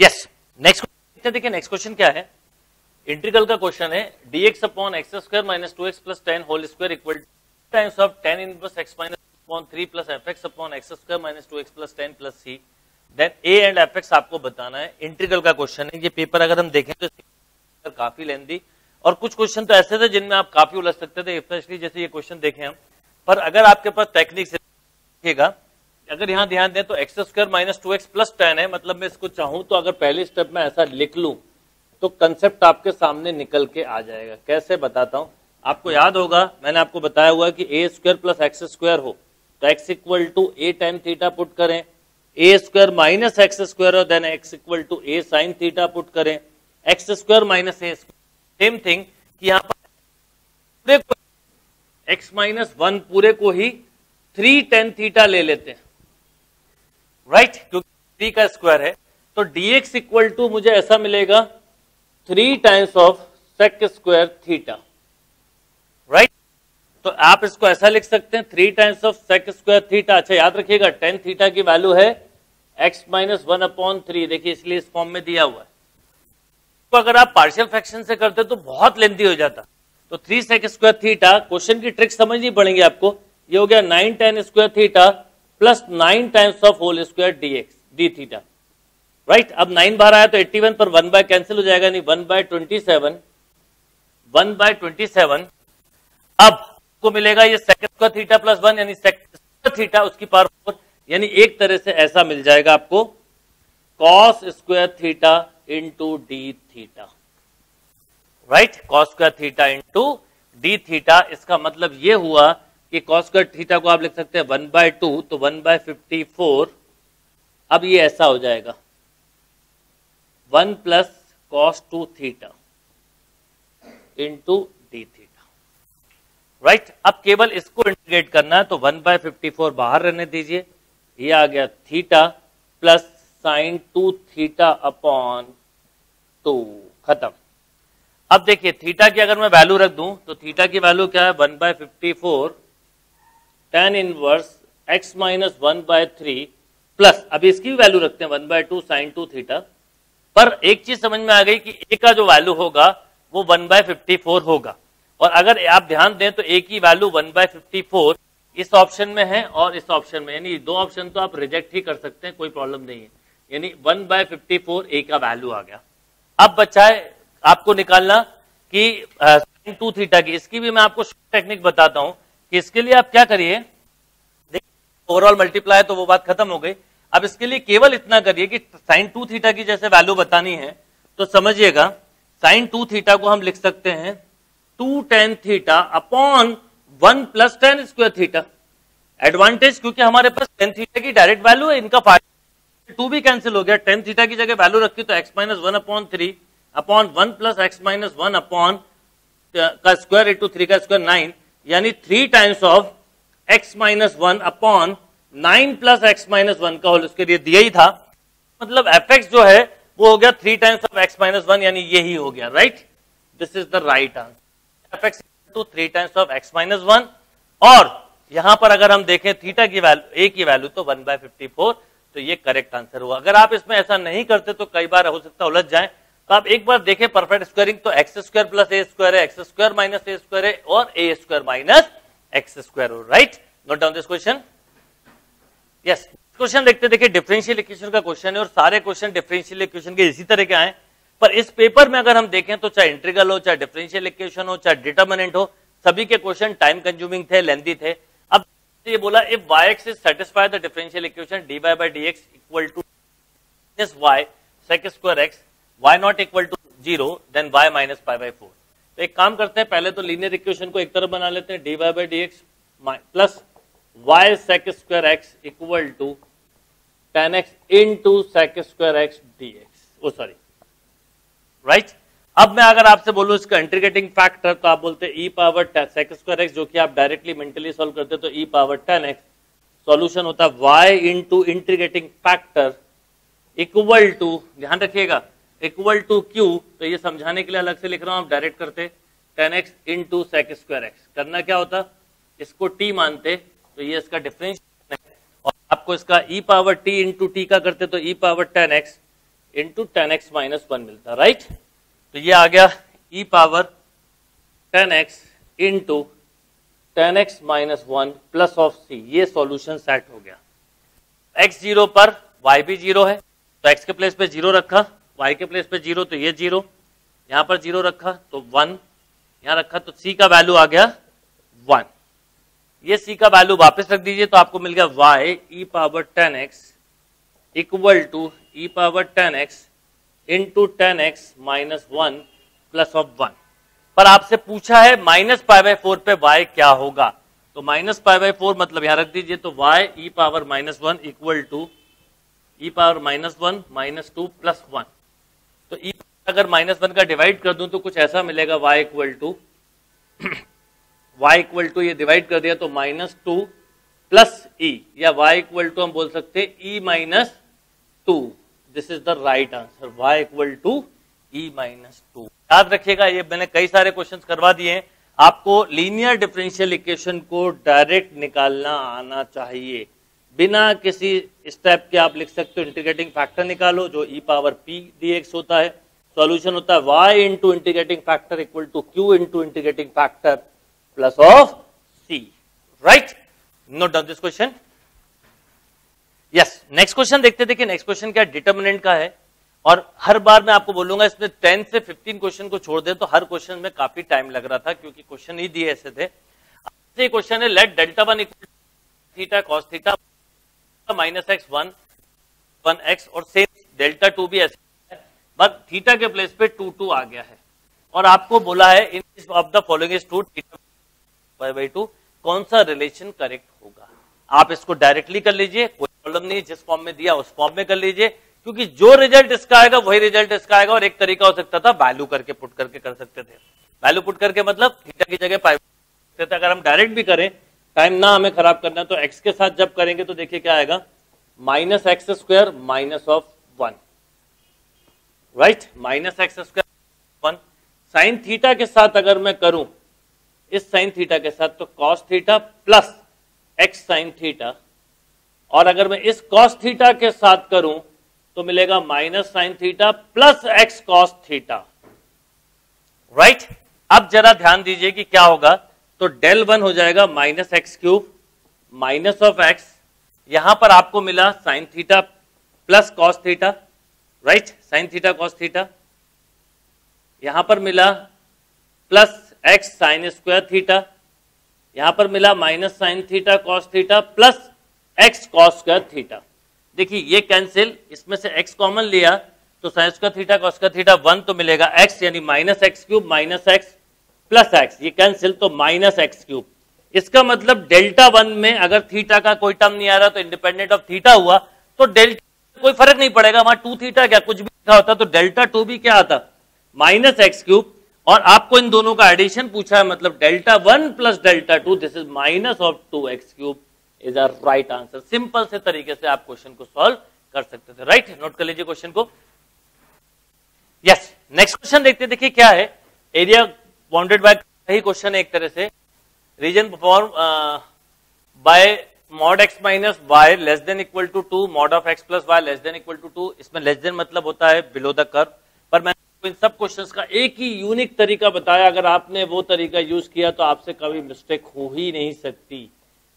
Yes next देखिए next question क्या है? इंटीग्रल का क्वेश्चन है, dx upon x square minus two x plus ten whole square equal times of tan inverse x minus upon three plus f x upon x square minus two x plus ten plus c then a and f x आपको बताना है integral का question है। ये paper अगर हम देखें तो काफ़ी लेंदी और कुछ क्वेश्चन तो ऐसे थे जिनमें आप काफ़ी उलझ सकते थे स्पेशली जैसे ये क्वेश्चन देखे हम। पर अगर आपके पास टेक्निक से देखेगा अगर यहाँ ध्यान दें तो x square minus two x plus ten है मतलब मैं इसको चाहूँ तो अगर पहले स्टेप में ऐसा लिख लू तो कंसेप्ट आपके सामने निकल के आ जाएगा। कैसे बताता हूँ? आपको याद होगा, मैंने आपको बताया हुआ कि a square plus x square हो तो x equal to a tan theta put करें a square minus x square और then x equal to a sine theta put करें x square minus a same thing कि यहाँ पर x minus one पूरे को ही थ्री टेन थीटा ले लेते हैं। राइट? क्योंकि थ्री का स्क्वायर है तो dx इक्वल टू मुझे ऐसा मिलेगा three times of sec square theta right तो आप इसको ऐसा लिख सकते हैं three times of sec square theta अच्छा याद रखिएगा टेन थीटा की वैल्यू है x minus one upon three देखिए, इसलिए इस फॉर्म में दिया हुआ है। तो अगर आप पार्शियल फ्रैक्शन से करते तो बहुत लेंथी हो जाता। तो three sec square theta question की ट्रिक समझनी पड़ेगी आपको। ये हो गया nine tan square theta plus nine times of whole square d x d theta. Right? अब नाइन बार आया तो एट्टी वन पर वन बाय कैंसिल हो जाएगा, नहीं, one by twenty seven, one by twenty seven. अब को मिलेगा ये second square theta plus one यानी थीटा उसकी पावर फोर यानी एक तरह से ऐसा मिल जाएगा आपको। Cos square theta into d theta right cos square theta into d theta इसका मतलब ये हुआ कि कॉस थीटा को आप लिख सकते हैं वन बाय टू तो वन बाय फिफ्टी फोर अब ये ऐसा हो जाएगा। One plus cos two theta into d theta right अब केवल इसको इंटीग्रेट करना है तो वन बाय फिफ्टी फोर बाहर रहने दीजिए। ये आ गया theta plus sine two theta upon two खत्म। अब देखिए थीटा की अगर मैं वैल्यू रख दूँ तो थीटा की वैल्यू क्या है? One by fifty four tan inverse x minus one by three plus अभी इसकी भी वैल्यू रखते हैं one by two sine two theta पर एक चीज़ समझ में आ गई कि ए का जो वैल्यू होगा, वो वन बाय फिफ्टी फोर होगा। और अगर आप ध्यान दें तो ए की value one by fifty four इस ऑप्शन में है और इस ऑप्शन में यानी दो ऑप्शन तो आप रिजेक्ट ही कर सकते हैं, कोई प्रॉब्लम नहीं है। यानी one by fifty four a का वैल्यू आ गया। अब बच्चा है आपको निकालना कि टू थीटा की, इसकी भी मैं आपको टेक्निक बताता हूँ। कि इसके लिए आप क्या करिए? ओवरऑल मल्टीप्लाई तो वो बात खत्म हो गई। अब इसके लिए केवल इतना करिए कि साइन टू थीटा की जैसे वैल्यू बतानी है तो समझिएगा साइन टू थीटा को हम लिख सकते हैं two tan theta upon one plus tan square theta advantage क्योंकि हमारे पास टेन थीटा की डायरेक्ट वैल्यू है, इनका फाइव टू भी कैंसिल हो गया टेन थीटा की जगह वैल्यू रखी तो x minus one upon three upon one plus x minus one upon का स्क्वायर इंटू थ्री का स्क्वायर नाइन यानी three times of x minus one upon nine plus x minus one का whole उसके लिए दिया ही था। मतलब एफ़ एक्स जो है, वो हो गया three times of x minus one यानी ये ही हो गया right this is the right answer f x to three times of x minus one और यहाँ पर अगर हम देखें थीटा की वैल्यू ए की वैल्यू तो वन बाय फिफ्टी फोर तो ये करेक्ट आंसर हुआ। अगर आप इसमें ऐसा नहीं करते तो कई बार हो सकता उलझ जाए। तो आप एक बार देखें परफेक्ट स्क्वायरिंग तो x square plus a square है x square minus a square है और a square minus x square right note down this question yes question देखते देखिए डिफरेंशियल इक्वेशन का क्वेश्चन है और सारे क्वेश्चन डिफरेंशियल इक्वेशन के इसी तरह के आए पर इस पेपर में अगर हम देखें तो चाहे इंट्रीगल हो, चाहे डिफरेंशियल इक्वेशन हो, चाहे डिटर्मिनेंट हो, सभी के क्वेश्चन टाइम कंज्यूमिंग थे लेंदी थे। अब ये बोला if y x is satisfy the differential equation d y by d x equal to y sec square x y not equal to zero then y minus five by four तो एक काम करते हैं, पहले तो लीनियर इक्वेशन को एक तरफ़ बना लेते हैं d y by d x plus y sec square x equal to tan x into sec square x d x oh sorry right अब मैं अगर आपसे बोलूँ इसका इंटीग्रेटिंग फैक्टर तो आप बोलते हैं e power sec square x जो कि आप डायरेक्टली मेंटली सॉल्व करते तो e power tan x solution होता है y into integrating factor equal to ध्यान रखिएगा इक्वल टू क्यू तो ये समझाने के लिए अलग से लिख रहा हूँ, आप डायरेक्ट करते tan x into sec square x करना क्या होता? इसको टी मानते तो ये इसका डिफरेंस और आपको इसका e power t into t का करते तो e power tan x into tan x minus one मिलता राइट तो ये आ गया e power tan x into tan x minus one plus of c ये सॉल्यूशन सेट हो गया। एक्स ज़ीरो पर वाई भी ज़ीरो है तो एक्स के प्लेस पे ज़ीरो रखा। वाई के प्लेस पे ज़ीरो तो ये ज़ीरो यहाँ पर ज़ीरो रखा तो वन यहाँ रखा तो सी का वैल्यू आ गया वन ये सी का वैल्यू वापस रख दीजिए तो आपको मिल गया y e power tan x equal to e power tan x into tan x minus one plus of one पर आपसे पूछा है माइनस पाई बाई फोर पे वाई क्या होगा? तो माइनस पाई बाई फोर मतलब यहाँ रख दीजिए तो y e power minus one equal to e power minus one minus two plus one तो ई अगर माइनस वन का डिवाइड कर दूँ तो कुछ ऐसा मिलेगा y equal to y equal to ये डिवाइड कर दिया तो माइनस टू प्लस ई या y इक्वल टू हम बोल सकते e minus two this is the right answer y equal to e minus two याद रखिएगा, ये मैंने कई सारे क्वेश्चन करवा दिए आपको लीनियर डिफरेंशियल इक्वेशन को डायरेक्ट निकालना आना चाहिए। बिना किसी स्टेप के आप लिख सकते हो इंटीग्रेटिंग फैक्टर निकालो, जो ई पावर पी डी होता है सॉल्यूशन होता है, y into integrating factor equal to Q into integrating factor plus of c right note down this question yes next question देखते देखिए नेक्स्ट क्वेश्चन क्या डिटर्मिनेंट का है। और हर बार मैं आपको बोलूँगा, इसमें 10 से 15 क्वेश्चन को छोड़ दे तो हर क्वेश्चन में काफ़ी टाइम लग रहा था, क्योंकि क्वेश्चन ही दिए ऐसे थे। क्वेश्चन है let delta one equal theta cos theta minus x one one x और सेम डेल्टा टू भी ऐसे बट थीटा के प्लेस पे टू टू आ गया है। और आपको बोला है in of the following two theta by two कौन सा रिलेशन करेक्ट होगा? आप इसको डायरेक्टली कर लीजिए, कोई प्रॉब्लम नहीं, जिस फॉर्म में दिया उस फॉर्म में कर लीजिए, क्योंकि जो रिज़ल्ट इसका आएगा, वही रिज़ल्ट इसका आएगा और एक तरीका हो सकता था वैल्यू करके पुट करके कर सकते थे। वैल्यू पुट करके मतलब थीटा की जगह पाई अगर हम डायरेक्ट भी करें टाइम ना हमें खराब करना है तो एक्स के साथ जब करेंगे तो देखिए क्या आएगा? Minus x square minus of one. Right? Minus x square one. Sine theta के साथ अगर मैं करूँ, इस साइन थीटा के साथ तो cos theta plus x sine theta, और अगर मैं इस कॉस थीटा के साथ करूँ तो मिलेगा minus sine theta plus x cos theta. Right? अब जरा ध्यान दीजिए कि क्या होगा। तो डेल वन हो जाएगा minus x cube minus of x. यहाँ पर आपको मिला sine theta plus cos theta, right? Sine theta cos theta. यहाँ पर मिला plus x sine square theta. यहाँ पर मिला minus sine theta cos theta plus x cos square theta. देखिए, ये कैंसिल, इसमें से एक्स कॉमन लिया तो sine square theta cos square theta one तो मिलेगा एक्स, यानी minus x cube minus x. Plus x, ये कैंसिल तो माइनस एक्स क्यूब इसका मतलब डेल्टा वन में अगर थीटा का कोई टर्म नहीं आ रहा तो इंडिपेंडेंट ऑफ़ थीटा हुआ तो डेल्टा कोई फ़र्क नहीं पड़ेगा। वहाँ टू थीटा क्या, कुछ भी लिखा होता तो डेल्टा टू भी क्या आता? माइनस एक्स क्यूब और आपको इन दोनों का एडिशन पूछा है मतलब delta one plus delta two this is minus of two x cube is a right answer simple से तरीके से आप क्वेश्चन को सॉल्व कर सकते थे। Right right? नोट कर लीजिए क्वेश्चन को। यस नेक्स्ट क्वेश्चन देखते, देखिए क्या है? एरिया बाउंडेड बाय ही क्वेश्चन एक तरह से। Region perform by mod x minus y less than equal to two mod of x plus y less than equal to two इसमें लेस देन मतलब होता है बिलो द कर पर मैंने इन सब क्वेश्चंस का एक ही यूनिक तरीका बताया, अगर आपने वो तरीका यूज़ किया तो आपसे कभी मिस्टेक हो ही नहीं सकती।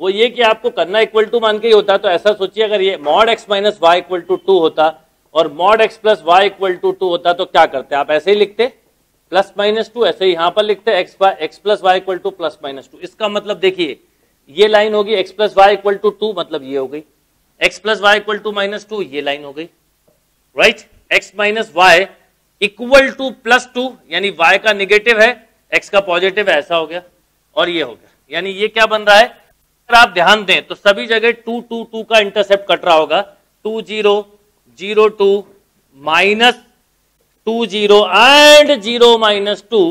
वो ये कि आपको करना इक्वल टू मान के ही होता तो ऐसा सोचिए, अगर ये mod x minus y equal to two होता और mod x plus y equal to two होता तो क्या करते? आप ऐसे ही लिखते। प्लस माइनस टू, ऐसे यहाँ पर लिखते x x plus y equal to plus minus two इसका मतलब देखिए, ये लाइन होगी x plus y equal to two मतलब ये हो गई। X plus y equal to minus two ये लाइन हो गई। Right x minus y equal to plus two यानी वाई का निगेटिव है एक्स का पॉजिटिव है ऐसा हो गया। और ये हो गया। यानी ये क्या बन रहा है? अगर आप ध्यान दें तो सभी जगह टू टू टू का इंटरसेप्ट कट रहा होगा। Two zero zero two minus two zero and zero minus two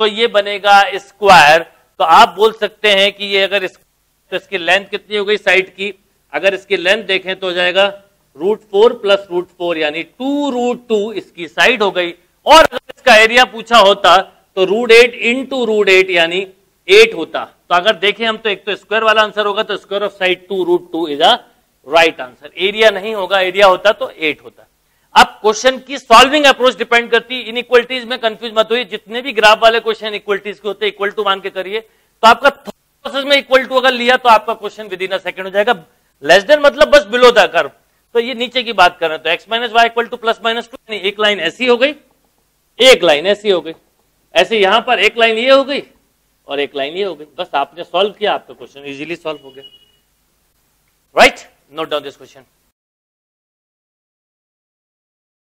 तो ये बनेगा स्क्वायर। तो आप बोल सकते हैं कि ये अगर तो इसकी लेंथ कितनी हो गई साइड की? अगर इसकी लेंथ देखें तो हो जाएगा root four plus root four, यानी टू रूट टू इसकी साइड हो गई। और अगर इसका एरिया पूछा होता तो root eight in two root eight, यानी एट होता। तो अगर देखें हम तो एक तो स्क्वायर वाला आंसर होगा तो square of side two root two is a right answer. Area नहीं होगा, एरिया होता तो एट होता। अब क्वेश्चन की सॉल्विंग अप्रोच डिपेंड करती है। इनइक्वलिटीज में कंफ्यूज मत होइए। जितने भी ग्राफ वाले क्वेश्चन इक्वलिटीज के होते हैं इक्वल टू मान के करिए। तो आपका प्रोसेस में इक्वल टू अगर लिया तो आपका question within a second हो जाएगा। लेस देन मतलब बस बिलो द कर्व तो ये नीचे की बात कर रहे हैं। तो x minus y equal to plus minus two एक लाइन ऐसी हो गई। एक लाइन ऐसी हो गई। ऐसे यहाँ पर एक लाइन ये हो गई और एक लाइन ये हो गई। बस आपने सॉल्व किया, आपका क्वेश्चन इजीली सॉल्व हो गया। Right note down this question